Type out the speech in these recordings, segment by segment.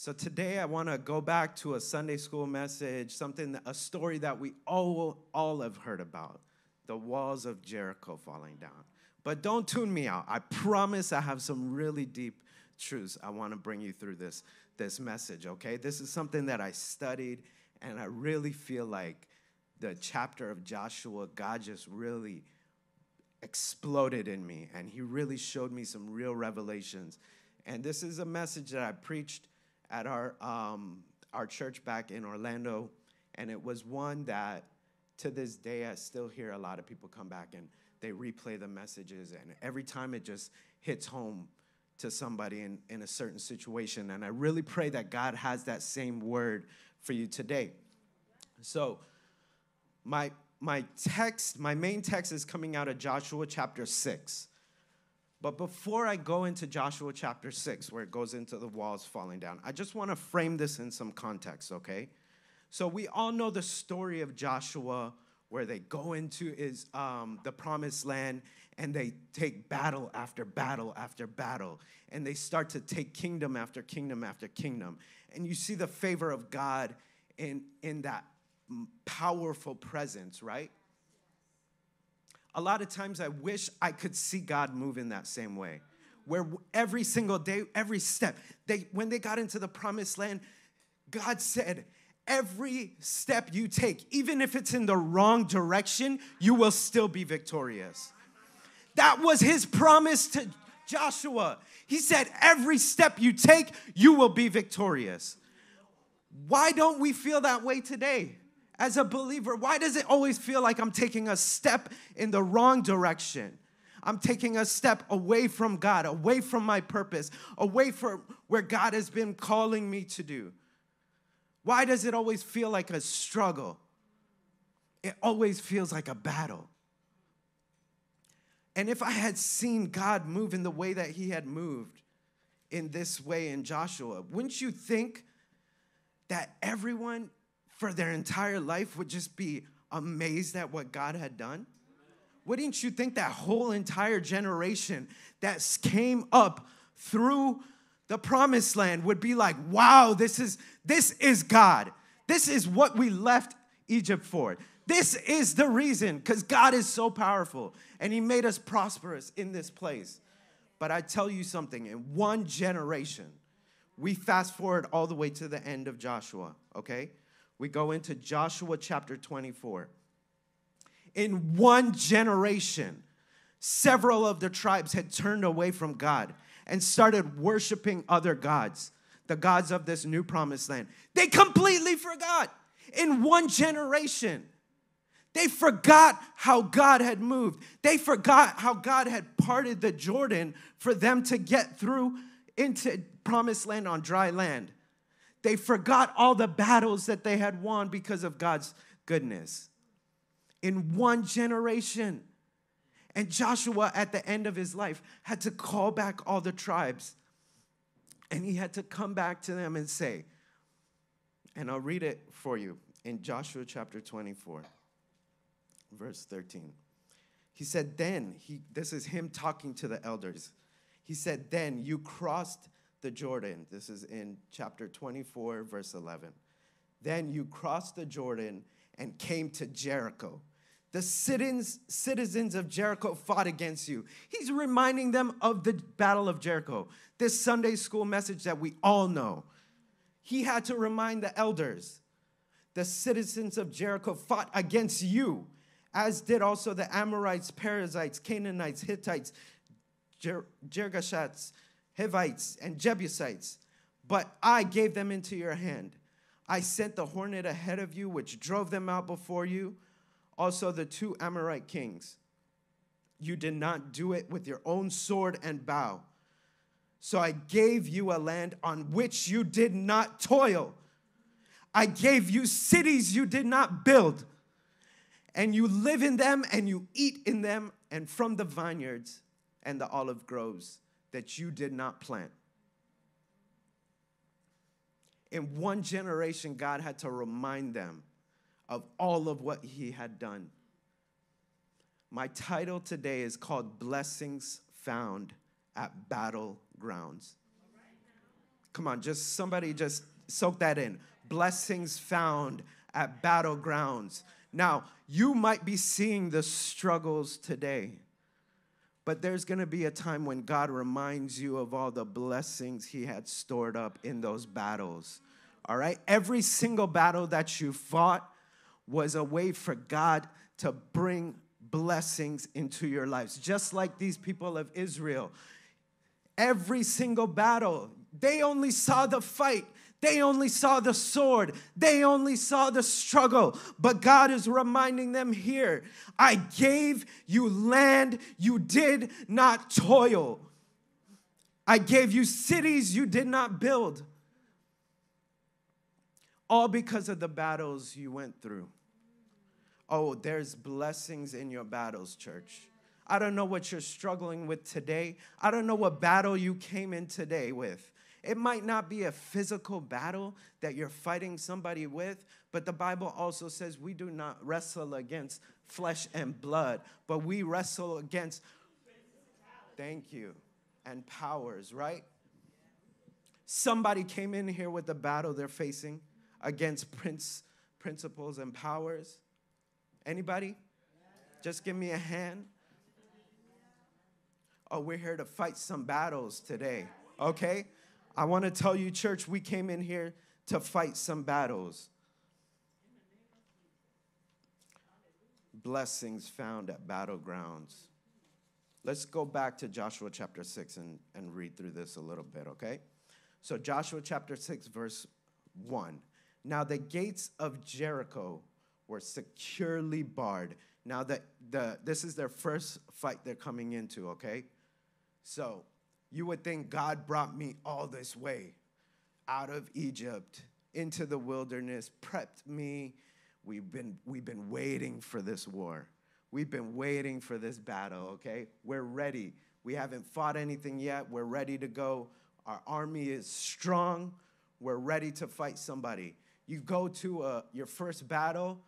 So today I want to go back to a Sunday school message, something, a story that we all, all have heard about the walls of Jericho falling down. But don't tune me out. I promise I have some really deep truths I want to bring you through this, this message, okay? This is something that I studied, and I really feel like the chapter of Joshua, God just really exploded in me, and He really showed me some real revelations. And this is a message that I preached at our, um, our church back in Orlando. And it was one that to this day I still hear a lot of people come back and they replay the messages. And every time it just hits home to somebody in, in a certain situation. And I really pray that God has that same word for you today. So, my, my text, my main text is coming out of Joshua chapter 6. But before I go into Joshua chapter 6, where it goes into the walls falling down, I just want to frame this in some context, okay? So we all know the story of Joshua where they go into is um, the promised land and they take battle after battle after battle and they start to take kingdom after kingdom after kingdom and you see the favor of god in, in that powerful presence right a lot of times I wish I could see God move in that same way. Where every single day, every step, they when they got into the promised land, God said, every step you take, even if it's in the wrong direction, you will still be victorious. That was his promise to Joshua. He said, every step you take, you will be victorious. Why don't we feel that way today? As a believer, why does it always feel like I'm taking a step in the wrong direction? I'm taking a step away from God, away from my purpose, away from where God has been calling me to do. Why does it always feel like a struggle? It always feels like a battle. And if I had seen God move in the way that He had moved in this way in Joshua, wouldn't you think that everyone for their entire life would just be amazed at what God had done? Wouldn't you think that whole entire generation that came up through the promised land would be like, wow, this is this is God. This is what we left Egypt for. This is the reason, because God is so powerful and He made us prosperous in this place. But I tell you something, in one generation, we fast forward all the way to the end of Joshua, okay? We go into Joshua chapter 24. In one generation, several of the tribes had turned away from God and started worshiping other gods, the gods of this new promised land. They completely forgot in one generation. They forgot how God had moved. They forgot how God had parted the Jordan for them to get through into promised land on dry land. They forgot all the battles that they had won because of God's goodness. In one generation. And Joshua, at the end of his life, had to call back all the tribes. And he had to come back to them and say, and I'll read it for you in Joshua chapter 24, verse 13. He said, Then, he, this is him talking to the elders. He said, Then you crossed the Jordan. This is in chapter 24, verse 11. Then you crossed the Jordan and came to Jericho. The citizens, citizens of Jericho fought against you. He's reminding them of the Battle of Jericho, this Sunday school message that we all know. He had to remind the elders the citizens of Jericho fought against you, as did also the Amorites, Perizzites, Canaanites, Hittites, Jer- Girgashites, Hivites, and Jebusites, but I gave them into your hand. I sent the hornet ahead of you, which drove them out before you, also the two Amorite kings. You did not do it with your own sword and bow. So I gave you a land on which you did not toil. I gave you cities you did not build. And you live in them and you eat in them and from the vineyards and the olive groves that you did not plant. In one generation, God had to remind them of all of what He had done. My title today is called Blessings Found at Battlegrounds. Come on, just somebody just soak that in. Blessings found at battlegrounds. Now, you might be seeing the struggles today, but there's gonna be a time when God reminds you of all the blessings He had stored up in those battles. All right? Every single battle that you fought was a way for God to bring blessings into your lives, just like these people of Israel. Every single battle, they only saw the fight. They only saw the sword. They only saw the struggle. But God is reminding them here I gave you land you did not toil. I gave you cities you did not build. All because of the battles you went through. Oh, there's blessings in your battles, church. I don't know what you're struggling with today. I don't know what battle you came in today with. It might not be a physical battle that you're fighting somebody with, but the Bible also says we do not wrestle against flesh and blood, but we wrestle against, thank you, and powers, right? Somebody came in here with the battle they're facing against prince, principles and powers. Anybody? Just give me a hand. Oh, we're here to fight some battles today, okay? I want to tell you, church, we came in here to fight some battles. Blessings found at battlegrounds. Let's go back to Joshua chapter 6 and, and read through this a little bit, okay? So, Joshua chapter 6, verse 1. Now, the gates of Jericho were securely barred. Now, the, the, this is their first fight they're coming into, okay? So, you would think God brought me all this way out of Egypt into the wilderness, prepped me. We've been, we've been waiting for this war. We've been waiting for this battle, okay? We're ready. We haven't fought anything yet. We're ready to go. Our army is strong. We're ready to fight somebody. You go to a, uh, your first battle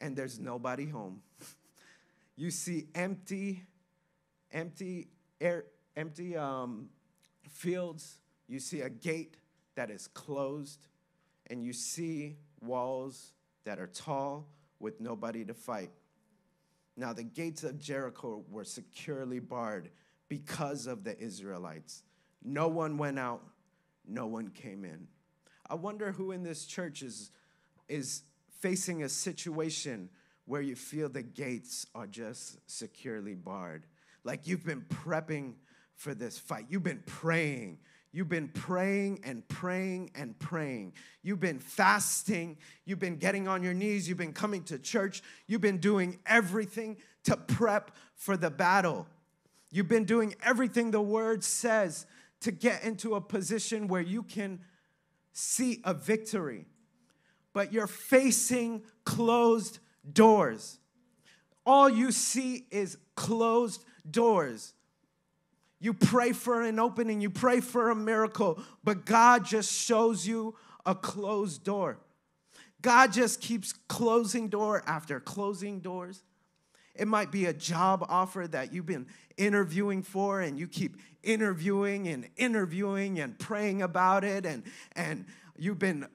and there's nobody home. you see empty, empty air, empty um, fields, you see a gate that is closed, and you see walls that are tall with nobody to fight. Now, the gates of Jericho were securely barred because of the Israelites. No one went out, no one came in. I wonder who in this church is, is facing a situation where you feel the gates are just securely barred. Like you've been prepping for this fight. You've been praying. You've been praying and praying and praying. You've been fasting. You've been getting on your knees. You've been coming to church. You've been doing everything to prep for the battle. You've been doing everything the word says to get into a position where you can see a victory. But you're facing closed doors. All you see is closed doors. You pray for an opening, you pray for a miracle, but God just shows you a closed door. God just keeps closing door after closing doors. It might be a job offer that you've been interviewing for, and you keep interviewing and interviewing and praying about it, and, and you've been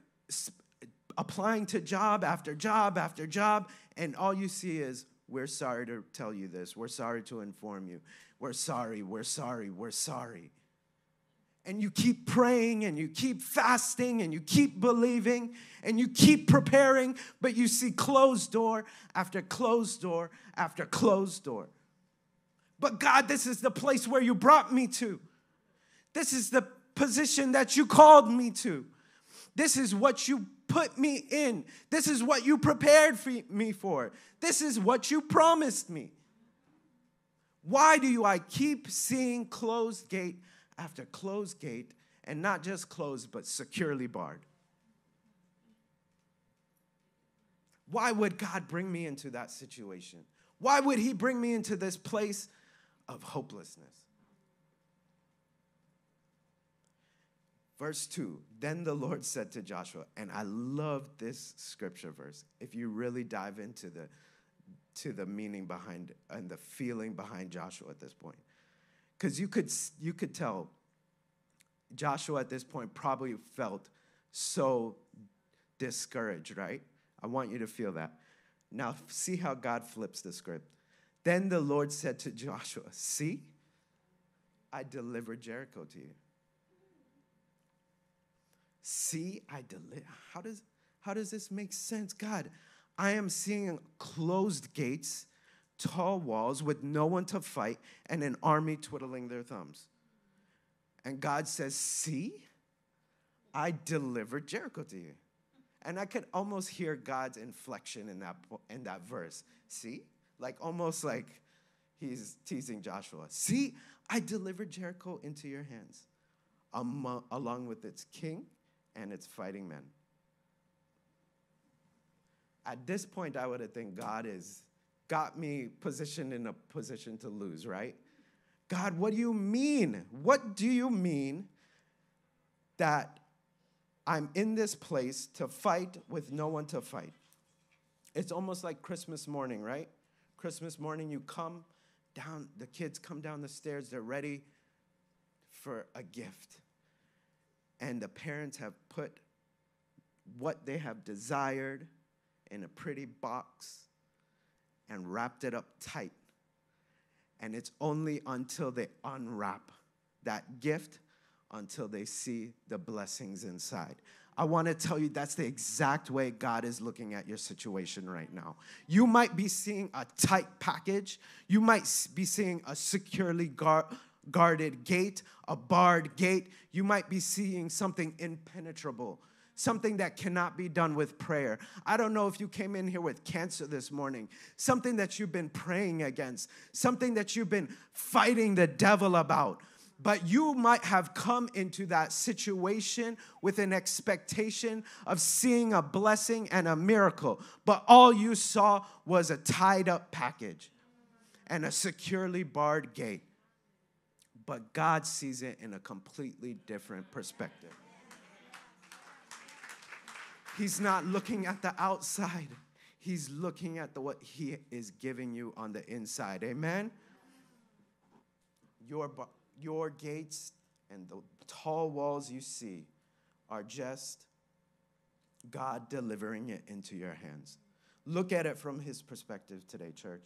applying to job after job after job, and all you see is, We're sorry to tell you this, we're sorry to inform you we're sorry, we're sorry, we're sorry. And you keep praying and you keep fasting and you keep believing and you keep preparing, but you see closed door after closed door after closed door. But God, this is the place where you brought me to. This is the position that you called me to. This is what you put me in. This is what you prepared for me for. This is what you promised me. Why do you, I keep seeing closed gate after closed gate and not just closed but securely barred? Why would God bring me into that situation? Why would He bring me into this place of hopelessness? Verse 2 Then the Lord said to Joshua, and I love this scripture verse. If you really dive into the to the meaning behind and the feeling behind Joshua at this point. Because you could, you could tell Joshua at this point probably felt so discouraged, right? I want you to feel that. Now, see how God flips the script. Then the Lord said to Joshua, See, I delivered Jericho to you. See, I deliver. How does, how does this make sense? God, I am seeing closed gates, tall walls with no one to fight, and an army twiddling their thumbs. And God says, See, I delivered Jericho to you. And I could almost hear God's inflection in that, in that verse. See? Like almost like he's teasing Joshua. See, I delivered Jericho into your hands, among, along with its king and its fighting men. At this point, I would have think God has got me positioned in a position to lose, right? God, what do you mean? What do you mean that I'm in this place to fight with no one to fight? It's almost like Christmas morning, right? Christmas morning, you come down, the kids come down the stairs, they're ready for a gift. And the parents have put what they have desired in a pretty box and wrapped it up tight and it's only until they unwrap that gift until they see the blessings inside. I want to tell you that's the exact way God is looking at your situation right now. You might be seeing a tight package, you might be seeing a securely guard, guarded gate, a barred gate, you might be seeing something impenetrable something that cannot be done with prayer. I don't know if you came in here with cancer this morning, something that you've been praying against, something that you've been fighting the devil about. But you might have come into that situation with an expectation of seeing a blessing and a miracle, but all you saw was a tied up package and a securely barred gate. But God sees it in a completely different perspective. He's not looking at the outside. He's looking at the, what he is giving you on the inside. Amen. Your your gates and the tall walls you see are just God delivering it into your hands. Look at it from his perspective today, church.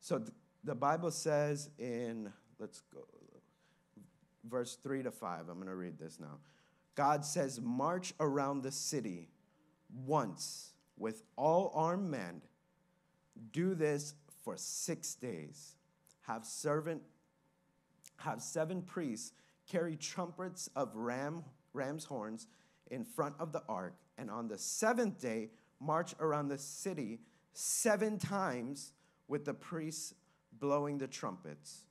So th- the Bible says in let's go verse 3 to 5. I'm going to read this now. God says, March around the city once with all armed men. Do this for six days. Have servant, have seven priests carry trumpets of ram, ram's horns in front of the ark, and on the seventh day, march around the city seven times with the priests blowing the trumpets.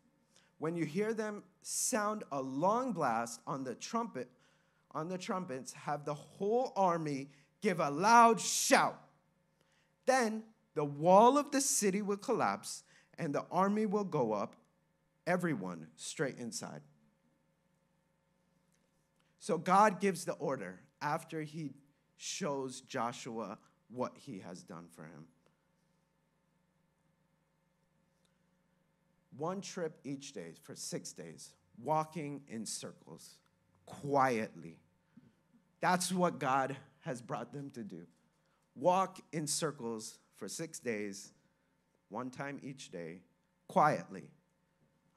When you hear them sound a long blast on the trumpet, on the trumpets, have the whole army give a loud shout. Then the wall of the city will collapse and the army will go up, everyone straight inside. So God gives the order after he shows Joshua what he has done for him. One trip each day for six days, walking in circles quietly. That's what God has brought them to do. Walk in circles for six days, one time each day, quietly.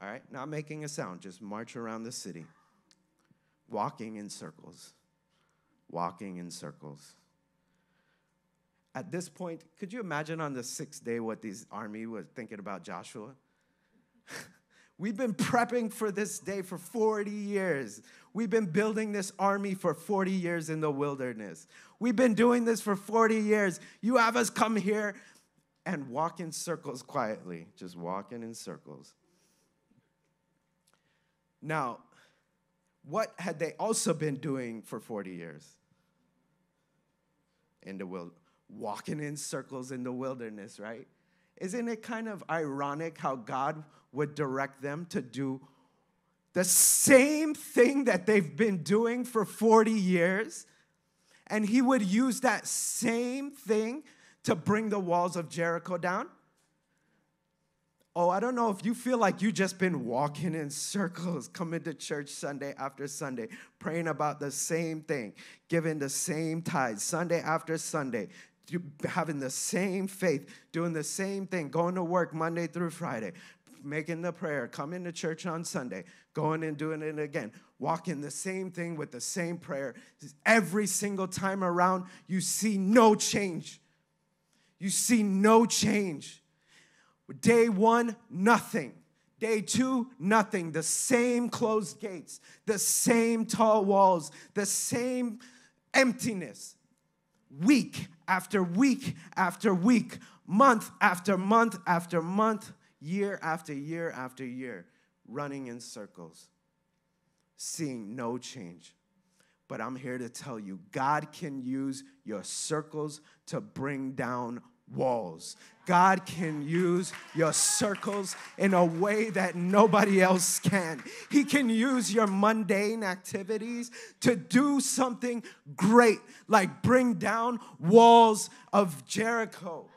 All right, not making a sound, just march around the city, walking in circles, walking in circles. At this point, could you imagine on the sixth day what these army was thinking about Joshua? We've been prepping for this day for 40 years. We've been building this army for 40 years in the wilderness. We've been doing this for 40 years. You have us come here and walk in circles quietly, just walking in circles. Now, what had they also been doing for 40 years? In the wild, walking in circles in the wilderness, right? Isn't it kind of ironic how God would direct them to do the same thing that they've been doing for 40 years? And He would use that same thing to bring the walls of Jericho down? Oh, I don't know if you feel like you just been walking in circles, coming to church Sunday after Sunday, praying about the same thing, giving the same tithes Sunday after Sunday, having the same faith, doing the same thing, going to work Monday through Friday, making the prayer, coming to church on Sunday, going and doing it again, walking the same thing with the same prayer. Every single time around, you see no change. You see no change. Day one, nothing. Day two, nothing. The same closed gates, the same tall walls, the same emptiness. Week after week after week, month after month after month, year after year after year, running in circles, seeing no change. But I'm here to tell you God can use your circles to bring down walls. God can use your circles in a way that nobody else can. He can use your mundane activities to do something great, like bring down walls of Jericho.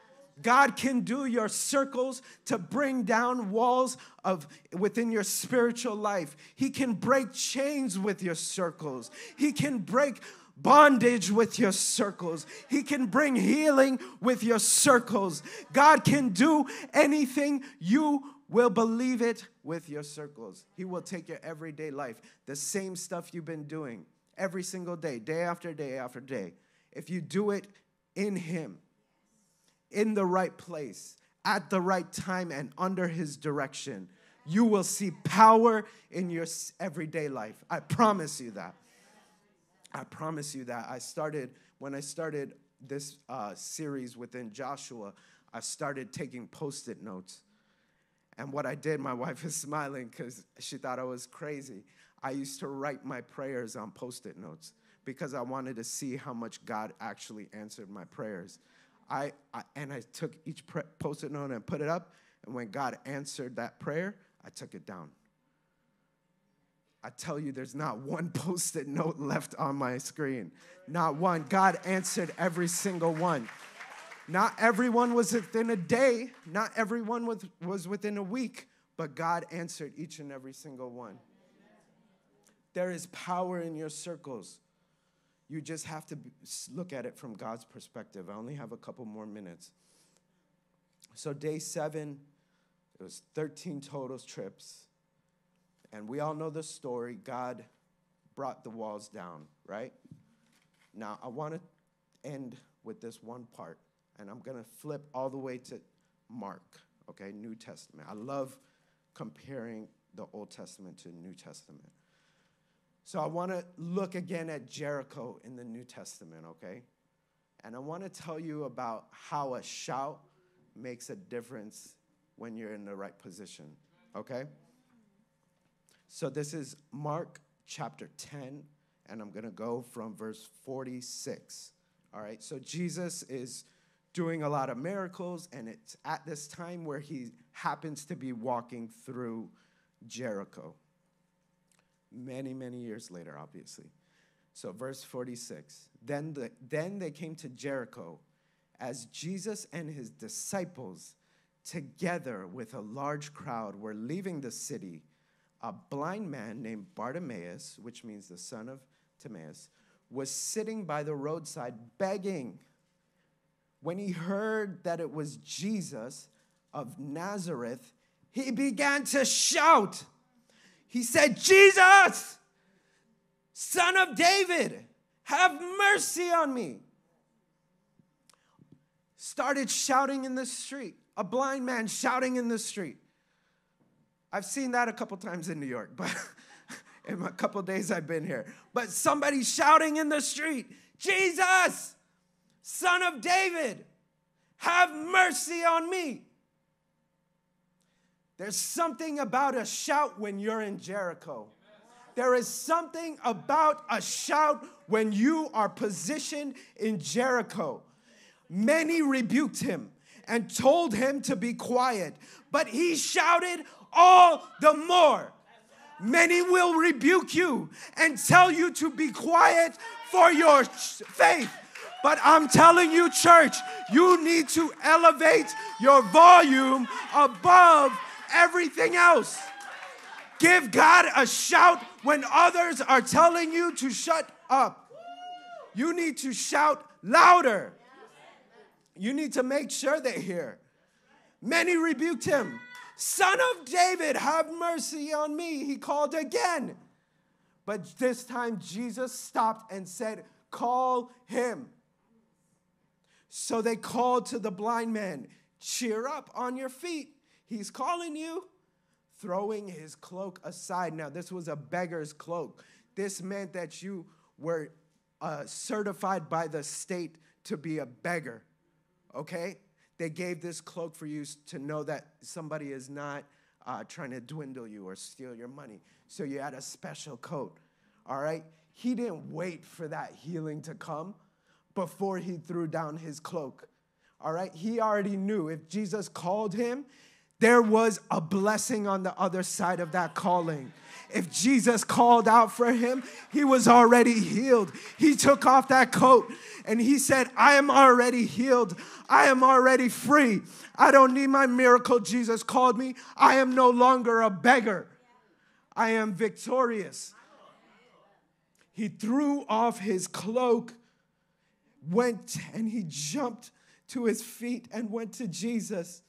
God can do your circles to bring down walls of within your spiritual life. He can break chains with your circles. He can break bondage with your circles. He can bring healing with your circles. God can do anything you will believe it with your circles. He will take your everyday life, the same stuff you've been doing every single day, day after day after day. If you do it in Him, in the right place, at the right time, and under His direction, you will see power in your everyday life. I promise you that. I promise you that I started, when I started this uh, series within Joshua, I started taking post it notes. And what I did, my wife is smiling because she thought I was crazy. I used to write my prayers on post it notes because I wanted to see how much God actually answered my prayers. I, I and I took each pre- post it note and put it up. And when God answered that prayer, I took it down. I tell you, there's not one post it note left on my screen. Not one. God answered every single one. Not everyone was within a day, not everyone was, was within a week, but God answered each and every single one. There is power in your circles. You just have to look at it from God's perspective. I only have a couple more minutes. So, day seven, it was 13 total trips. And we all know the story. God brought the walls down, right? Now, I want to end with this one part, and I'm going to flip all the way to Mark, okay, New Testament. I love comparing the Old Testament to New Testament. So I want to look again at Jericho in the New Testament, okay? And I want to tell you about how a shout makes a difference when you're in the right position, okay? So this is Mark chapter 10, and I'm going to go from verse 46. All right, so Jesus is doing a lot of miracles, and it's at this time where he happens to be walking through Jericho. Many, many years later, obviously. So, verse 46 then, the, then they came to Jericho as Jesus and his disciples, together with a large crowd, were leaving the city a blind man named Bartimaeus, which means the son of Timaeus, was sitting by the roadside begging. When he heard that it was Jesus of Nazareth, he began to shout. He said, Jesus, son of David, have mercy on me. Started shouting in the street, a blind man shouting in the street. I've seen that a couple times in New York, but in a couple days I've been here. But somebody shouting in the street, Jesus, son of David, have mercy on me. There's something about a shout when you're in Jericho. There is something about a shout when you are positioned in Jericho. Many rebuked him and told him to be quiet, but he shouted all the more. Many will rebuke you and tell you to be quiet for your faith. But I'm telling you, church, you need to elevate your volume above everything else. Give God a shout when others are telling you to shut up. You need to shout louder. You need to make sure they hear. Many rebuked him. Son of David, have mercy on me. He called again. But this time Jesus stopped and said, Call him. So they called to the blind man, Cheer up on your feet. He's calling you. Throwing his cloak aside. Now, this was a beggar's cloak. This meant that you were uh, certified by the state to be a beggar. Okay? They gave this cloak for you to know that somebody is not uh, trying to dwindle you or steal your money. So you had a special coat. All right? He didn't wait for that healing to come before he threw down his cloak. All right? He already knew if Jesus called him, there was a blessing on the other side of that calling. If Jesus called out for him, he was already healed. He took off that coat and he said, I am already healed. I am already free. I don't need my miracle. Jesus called me. I am no longer a beggar. I am victorious. He threw off his cloak, went and he jumped to his feet and went to Jesus.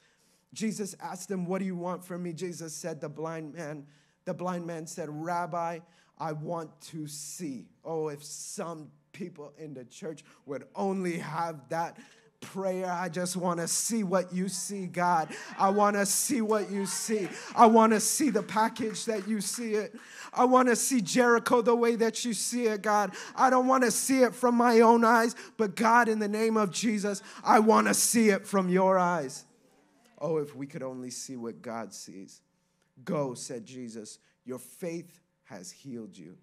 Jesus asked him, What do you want from me? Jesus said, The blind man, the blind man said, Rabbi, I want to see. Oh, if some people in the church would only have that prayer. I just want to see what you see, God. I want to see what you see. I want to see the package that you see it. I want to see Jericho the way that you see it, God. I don't want to see it from my own eyes, but God, in the name of Jesus, I want to see it from your eyes. Oh, if we could only see what God sees. Go, said Jesus. Your faith has healed you.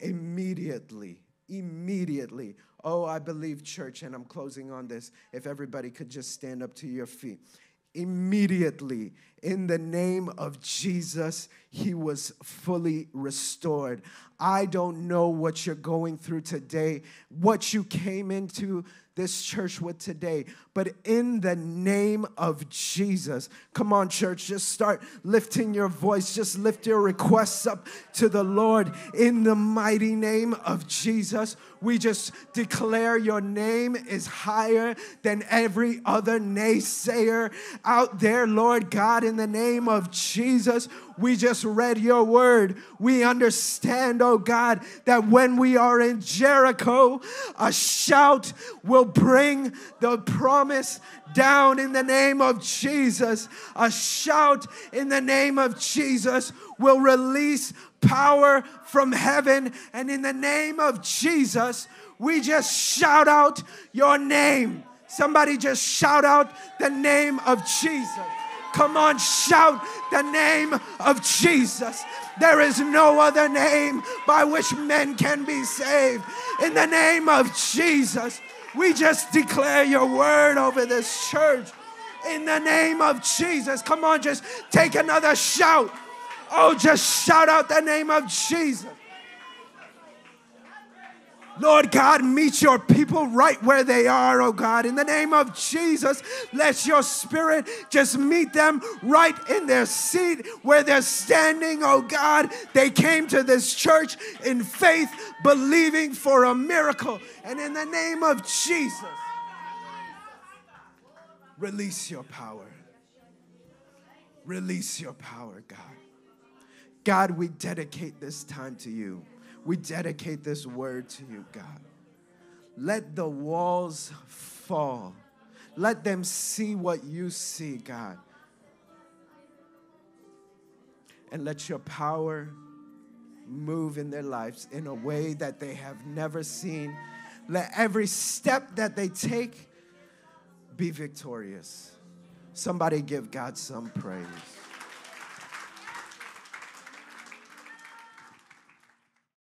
Immediately, immediately. Oh, I believe, church, and I'm closing on this. If everybody could just stand up to your feet. Immediately, in the name of Jesus, he was fully restored. I don't know what you're going through today, what you came into this church with today. But in the name of Jesus, come on, church, just start lifting your voice, just lift your requests up to the Lord. In the mighty name of Jesus, we just declare your name is higher than every other naysayer out there, Lord God, in the name of Jesus. We just read your word. We understand, oh God, that when we are in Jericho, a shout will bring the promise down in the name of Jesus. A shout in the name of Jesus will release power from heaven. And in the name of Jesus, we just shout out your name. Somebody just shout out the name of Jesus. Come on, shout the name of Jesus. There is no other name by which men can be saved. In the name of Jesus, we just declare your word over this church. In the name of Jesus. Come on, just take another shout. Oh, just shout out the name of Jesus. Lord God, meet your people right where they are, oh God. In the name of Jesus, let your spirit just meet them right in their seat where they're standing, oh God. They came to this church in faith, believing for a miracle. And in the name of Jesus, release your power. Release your power, God. God, we dedicate this time to you. We dedicate this word to you, God. Let the walls fall. Let them see what you see, God. And let your power move in their lives in a way that they have never seen. Let every step that they take be victorious. Somebody give God some praise.